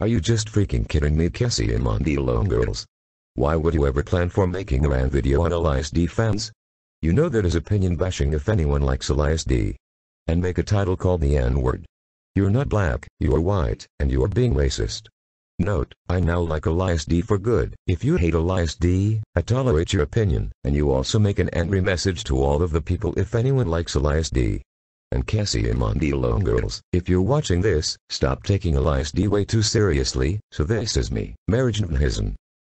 Are you just freaking kidding me Cassie and Montelongo Rules? Why would you ever plan for making a rant video on Elias D fans? You know that is opinion bashing if anyone likes Elias D. And make a title called the N-word. You're not black, you're white, and you're being racist. Note, I now like Elias D for good. If you hate Elias D, I tolerate your opinion, and you also make an angry message to all of the people if anyone likes Elias D and Cassie alone girls. If you're watching this, stop taking Elias D way too seriously, so this is me, Marriage Nhism.